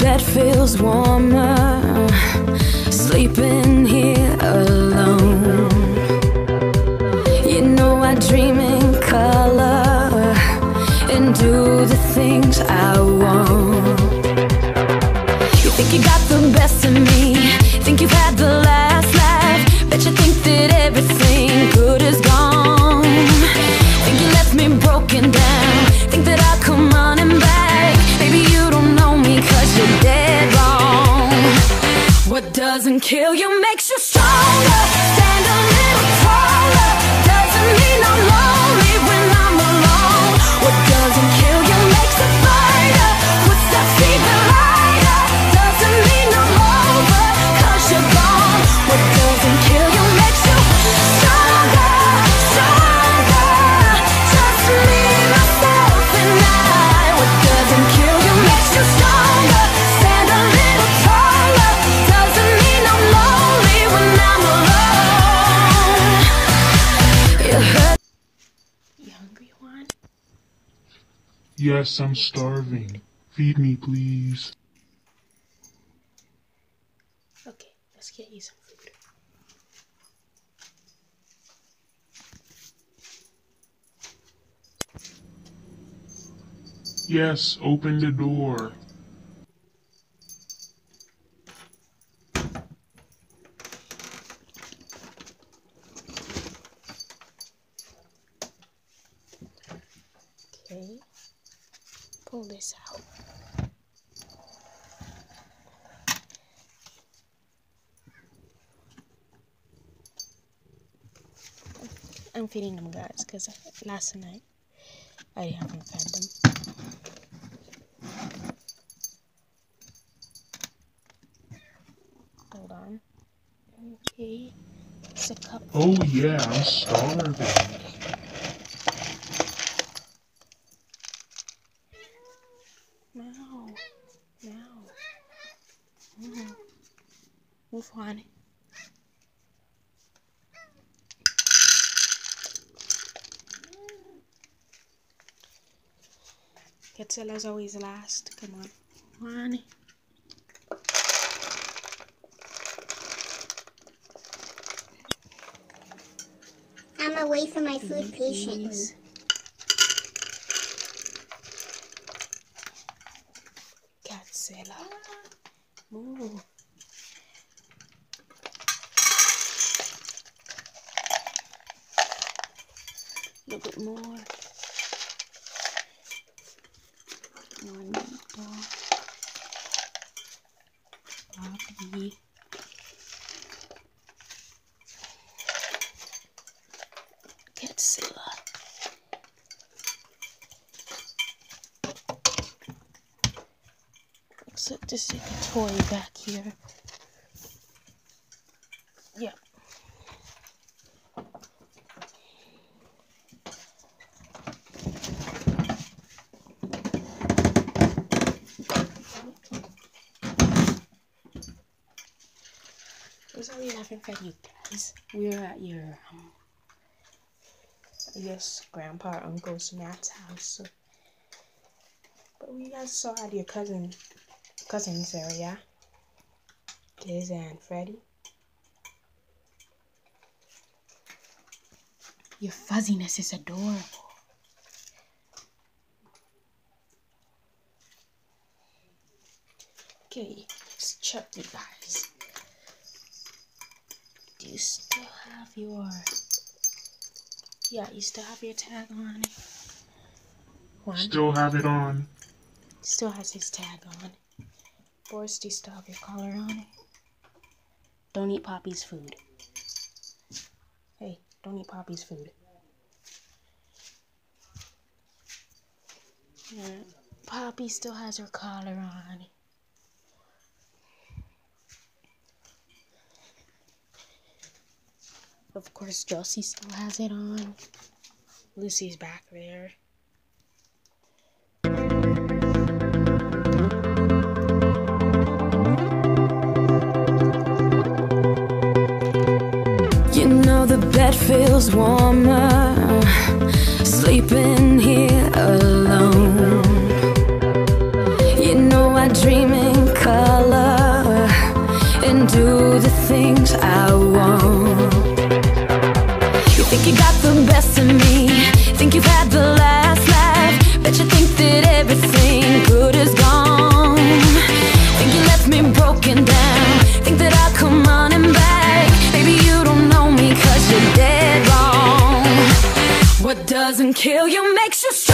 bed feels warmer. Sleeping here alone. You know I dream in color and do the things I want. You think you got the best of me? Doesn't kill you makes Yes, I'm starving. Feed me, please. Okay, let's get you some food. Yes, open the door. Okay. Pull this out. I'm feeding them guys because last night I haven't fed them. Hold on. Okay. It's a cup. Oh yeah, I'm starving. No. No. No. Move on. Godzilla's always last. Come on. One. I'm away from my food patiently. Please. Godzilla. Move. A little more. One more. Bobby. Godzilla. So just take a toy back here. Yeah. I'm haven't fed you guys. We were at your um, I guess grandpa or uncle's Matt's house. So. But we guys saw at your cousin cousins yeah? Liz and Freddie. Your fuzziness is adorable. Okay, let's check you guys. Do you still have your yeah, you still have your tag on. One Still have it on. still has his tag on. Boris, do you still have your collar on? Don't eat Poppy's food. Hey, don't eat Poppy's food. Yeah, Poppy still has her collar on. Of course, Josie still has it on. Lucy's back there. You know the bed feels warmer sleeping here alone. You know I dream in color and do the things I want. Think you got the best of me, think you've had the last laugh. Bet you think that everything good is gone. Think you left me broken down, think that I'll come running back. Maybe you don't know me cause you're dead wrong. What doesn't kill you makes you stronger.